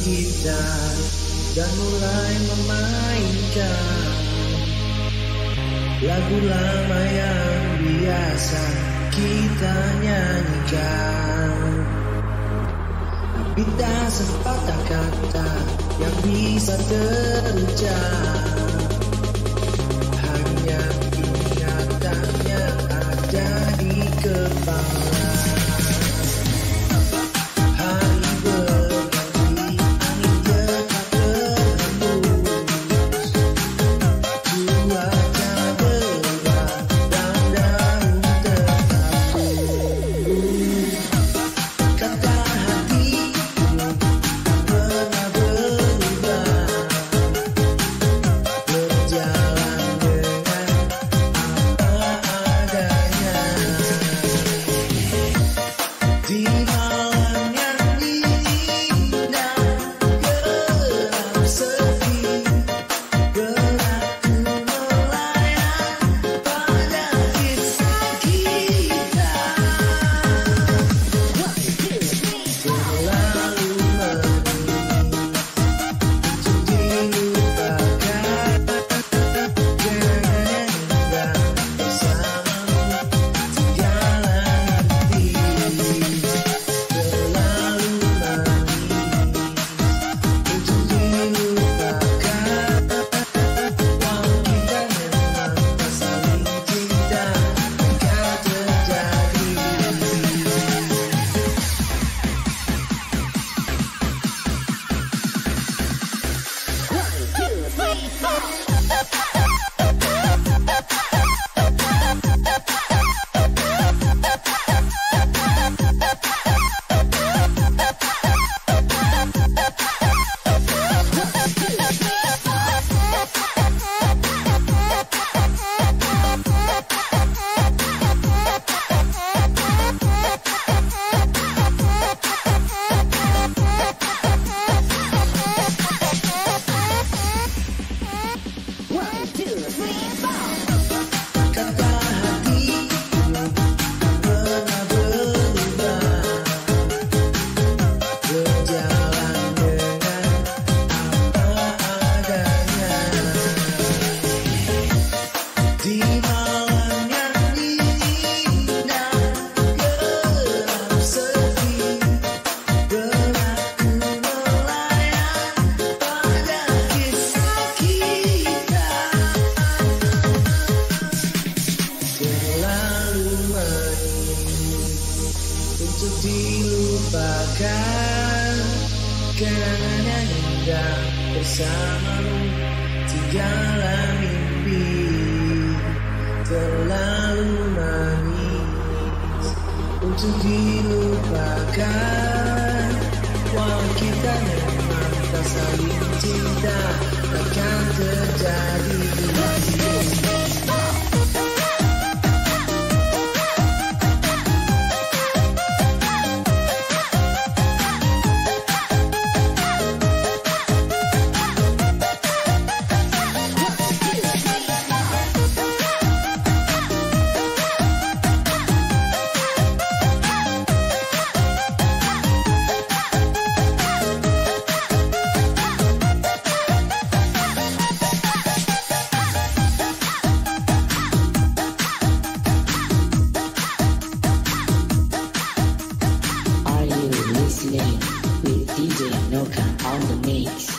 gitar dan mulai memainkan lagu lama yang biasa kita nyanyikan. Tapi tak sepatah kata yang bisa terucap Hanya ingatan yang ada di kepala untuk dilupakan. Yang indah bersamamu Segala mimpi. Terlalu manis untuk dilupakan. Walau kita memang tak saling cinta Takkan terjadi name with DJ Noka on the mix.